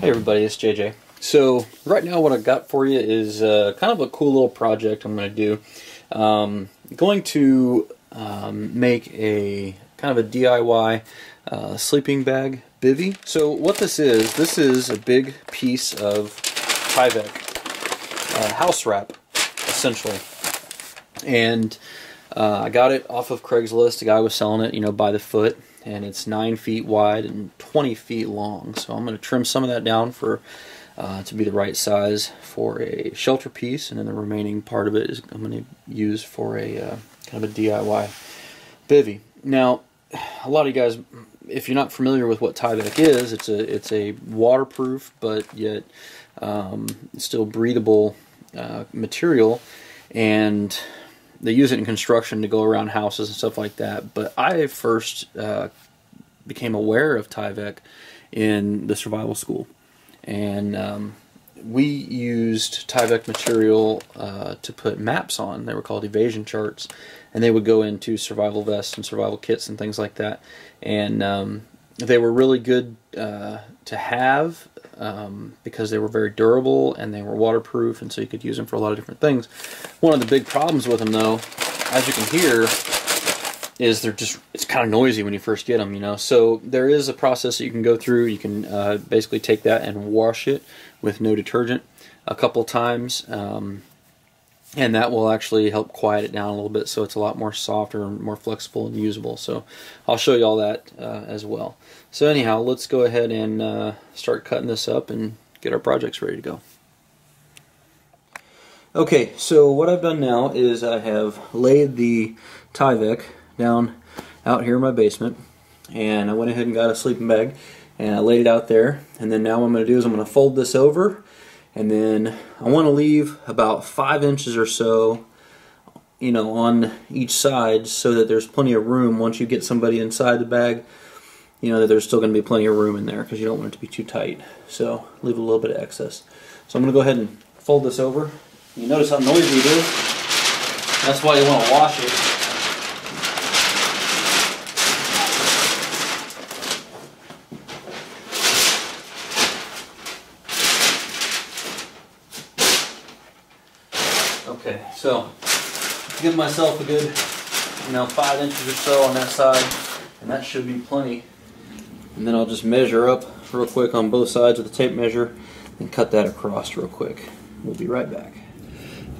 Hey everybody, it's JJ. So right now what I've got for you is uh, kind of a cool little project I'm going to do. Um, going to um, make a kind of a DIY uh, sleeping bag bivy. So what this is, this is a big piece of Tyvek uh, house wrap, essentially. And uh, I got it off of Craigslist. The guy was selling it, you know, by the foot and it's 9 feet wide and 20 feet long. So I'm going to trim some of that down for uh, to be the right size for a shelter piece, and then the remaining part of it is I'm going to use for a uh, kind of a DIY bivy. Now, a lot of you guys, if you're not familiar with what Tyvek is, it's a it's a waterproof but yet um, still breathable uh, material, and they use it in construction to go around houses and stuff like that. But I first uh, became aware of Tyvek in the survival school, and um, we used Tyvek material uh, to put maps on. They were called evasion charts, and they would go into survival vests and survival kits and things like that. And um, they were really good uh, to have um, because they were very durable and they were waterproof, and so you could use them for a lot of different things. One of the big problems with them, though, as you can hear, is they're just it's kind of noisy when you first get them, you know. So there is a process that you can go through. You can uh, basically take that and wash it with no detergent a couple times. Um, and that will actually help quiet it down a little bit so it's a lot more softer and more flexible and usable. So I'll show you all that uh, as well. So anyhow let's go ahead and uh, start cutting this up and get our projects ready to go. Okay so what I've done now is I have laid the Tyvek down out here in my basement and I went ahead and got a sleeping bag and I laid it out there. And then now what I'm going to do is I'm going to fold this over and then I want to leave about five inches or so you know on each side so that there's plenty of room. Once you get somebody inside the bag you know that there's still going to be plenty of room in there because you don't want it to be too tight. So leave a little bit of excess. So I'm going to go ahead and fold this over. You notice how noisy it is? That's why you want to wash it Okay, so give myself a good, you know, five inches or so on that side, and that should be plenty. And then I'll just measure up real quick on both sides with the tape measure and cut that across real quick. We'll be right back.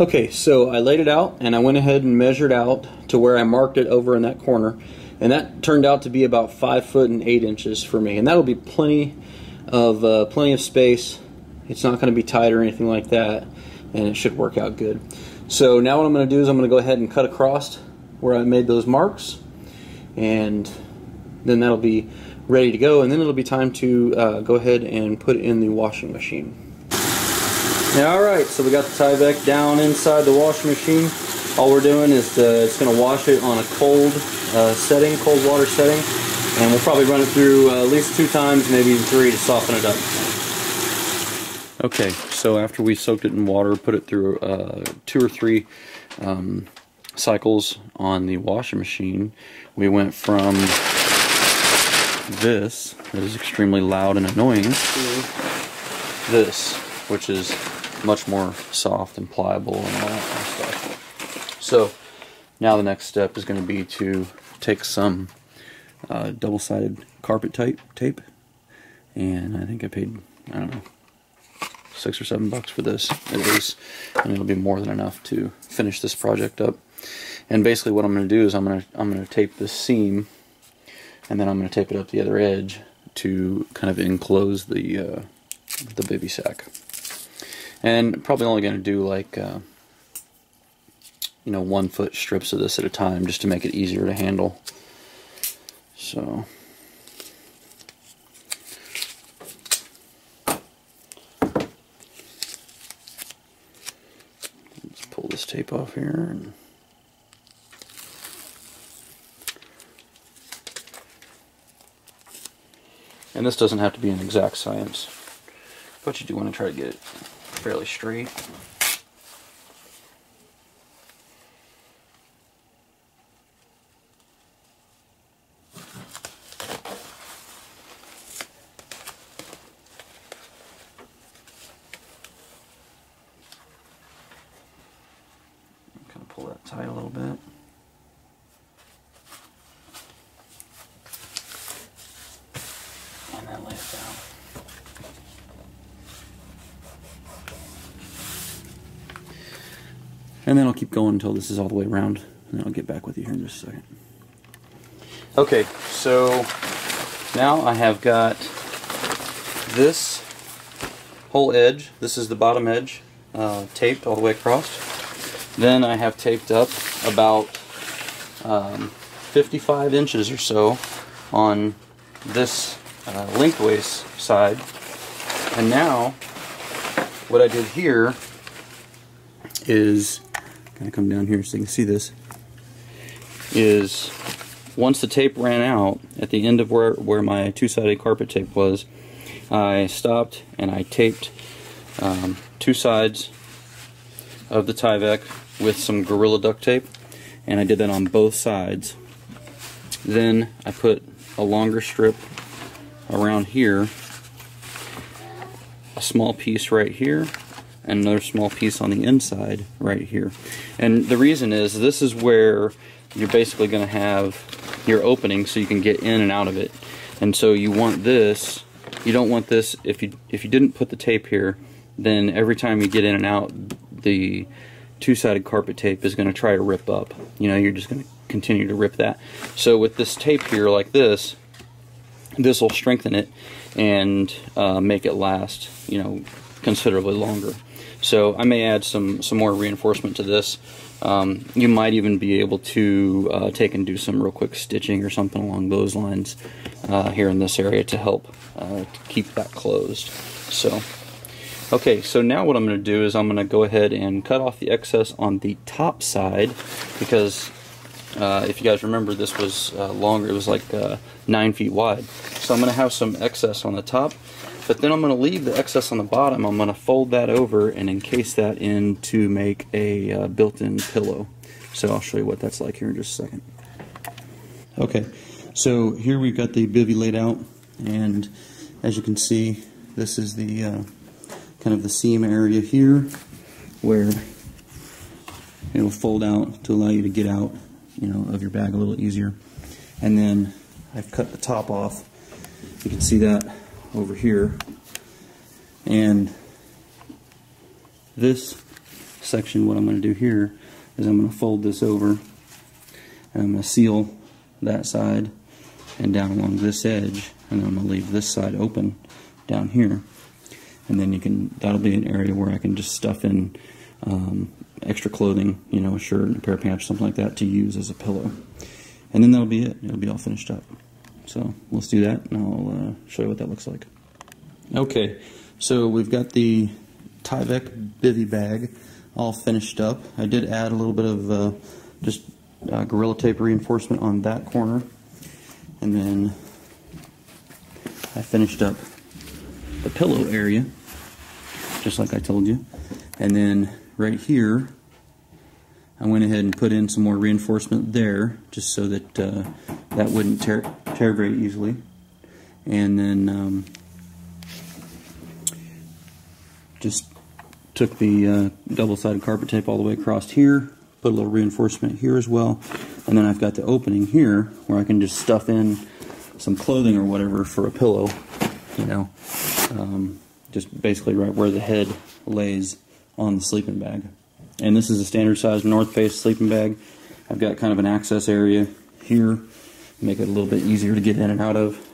Okay, so I laid it out and I went ahead and measured out to where I marked it over in that corner. And that turned out to be about five foot and eight inches for me. And that will be plenty of uh, plenty of space. It's not going to be tight or anything like that and it should work out good. So now what I'm going to do is I'm going to go ahead and cut across where I made those marks and then that'll be ready to go and then it'll be time to uh, go ahead and put in the washing machine. Alright, so we got the Tyvek down inside the washing machine. All we're doing is uh, it's going to wash it on a cold uh, setting, cold water setting, and we'll probably run it through uh, at least two times, maybe three to soften it up. Okay, so after we soaked it in water, put it through uh, two or three um, cycles on the washing machine, we went from this, that is extremely loud and annoying, to this, which is much more soft and pliable and all that kind of stuff. So now the next step is going to be to take some uh, double-sided carpet tape, tape, and I think I paid, I don't know, six or seven bucks for this at least, and it'll be more than enough to finish this project up. And basically, what I'm going to do is I'm going to I'm going to tape this seam, and then I'm going to tape it up the other edge to kind of enclose the uh, the bivy sack. And probably only going to do like uh, you know one foot strips of this at a time, just to make it easier to handle. So. Pull this tape off here. And And this doesn't have to be an exact science, but you do want to try to get it fairly straight. pull that tight a little bit. And then lay it down. And then I'll keep going until this is all the way around, and then I'll get back with you here in just a second. Okay, so now I have got this whole edge, this is the bottom edge, uh, taped all the way across. Then I have taped up about um, 55 inches or so on this uh, lengthways side. And now, what I did here is, kind of come down here so you can see this, is once the tape ran out at the end of where, where my two-sided carpet tape was, I stopped and I taped um, two sides of the Tyvek with some Gorilla duct tape and I did that on both sides. Then I put a longer strip around here, a small piece right here, and another small piece on the inside right here. And the reason is this is where you're basically going to have your opening so you can get in and out of it. And so you want this, you don't want this, if you, if you didn't put the tape here, then every time you get in and out, the two-sided carpet tape is going to try to rip up. You know, you're just going to continue to rip that. So with this tape here like this, this will strengthen it and uh, make it last, you know, considerably longer. So I may add some, some more reinforcement to this. Um, you might even be able to uh, take and do some real quick stitching or something along those lines uh, here in this area to help uh, keep that closed. So, okay, so now what I'm going to do is I'm going to go ahead and cut off the excess on the top side because uh, if you guys remember this was uh, longer, it was like uh, 9 feet wide. So I'm going to have some excess on the top but then I'm going to leave the excess on the bottom. I'm going to fold that over and encase that in to make a uh, built-in pillow. So I'll show you what that's like here in just a second. Okay, so here we've got the bivy laid out, and as you can see, this is the uh, kind of the seam area here where it'll fold out to allow you to get out, you know, of your bag a little easier. And then I've cut the top off. You can see that over here. And this section, what I'm going to do here is I'm going to fold this over and I'm going to seal that side and down along this edge and then I'm going to leave this side open down here and then you can that'll be an area where I can just stuff in um, extra clothing you know a shirt and a pair of pants something like that to use as a pillow and then that'll be it it'll be all finished up so let's do that and I'll uh, show you what that looks like. Okay, so we've got the Tyvek bivy bag all finished up. I did add a little bit of uh, just uh, Gorilla Tape reinforcement on that corner. And then I finished up the pillow area, just like I told you. And then right here, I went ahead and put in some more reinforcement there, just so that uh, that wouldn't tear, tear very easily. And then um, just took the uh, double-sided carpet tape all the way across here, put a little reinforcement here as well, and then I've got the opening here where I can just stuff in some clothing or whatever for a pillow, you know, um, just basically right where the head lays on the sleeping bag. And this is a standard size North Face sleeping bag. I've got kind of an access area here, make it a little bit easier to get in and out of.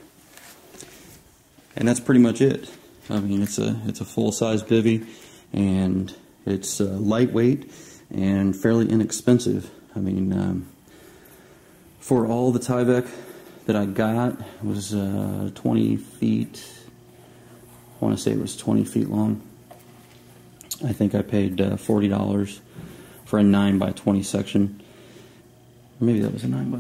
And that's pretty much it. I mean, it's a it's a full size bivy, and it's uh, lightweight and fairly inexpensive. I mean, um, for all the Tyvek that I got was uh, 20 feet. I want to say it was 20 feet long. I think I paid uh, $40 for a 9 by 20 section. maybe that was a 9 by,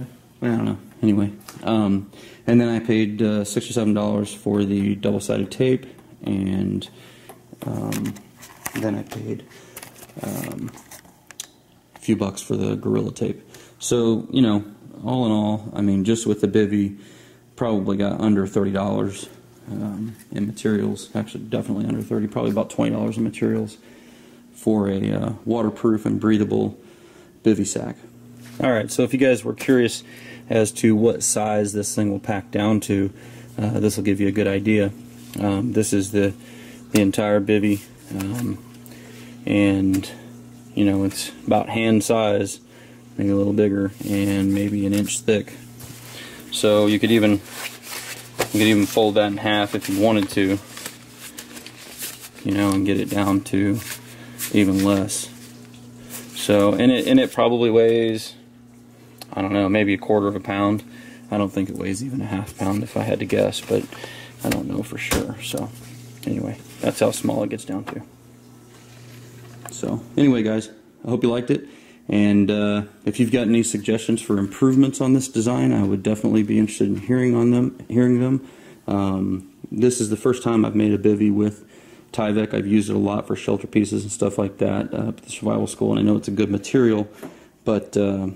I don't know. Anyway, um, and then I paid uh, 6 or $7 for the double-sided tape, and um, then I paid um, a few bucks for the Gorilla tape. So, you know, all in all, I mean, just with the bivy, probably got under $30 um, in materials. Actually, definitely under 30 probably about $20 in materials for a uh, waterproof and breathable bivy sack. Alright, so if you guys were curious as to what size this thing will pack down to, uh, this will give you a good idea. Um, this is the, the entire bivy, um, and you know it's about hand size, maybe a little bigger, and maybe an inch thick. So you could even you could even fold that in half if you wanted to, you know, and get it down to even less. So, and it, and it probably weighs, I don't know, maybe a quarter of a pound. I don't think it weighs even a half pound if I had to guess, but I don't know for sure. So, anyway, that's how small it gets down to. So, anyway, guys, I hope you liked it. And uh, if you've got any suggestions for improvements on this design, I would definitely be interested in hearing on them. Hearing them. Um, this is the first time I've made a bivy with Tyvek. I've used it a lot for shelter pieces and stuff like that uh, at the survival school, and I know it's a good material, but uh,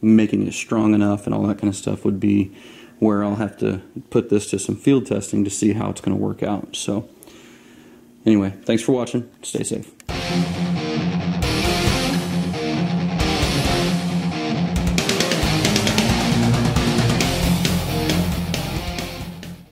making it strong enough and all that kind of stuff would be where I'll have to put this to some field testing to see how it's going to work out. So, anyway, thanks for watching. Stay safe.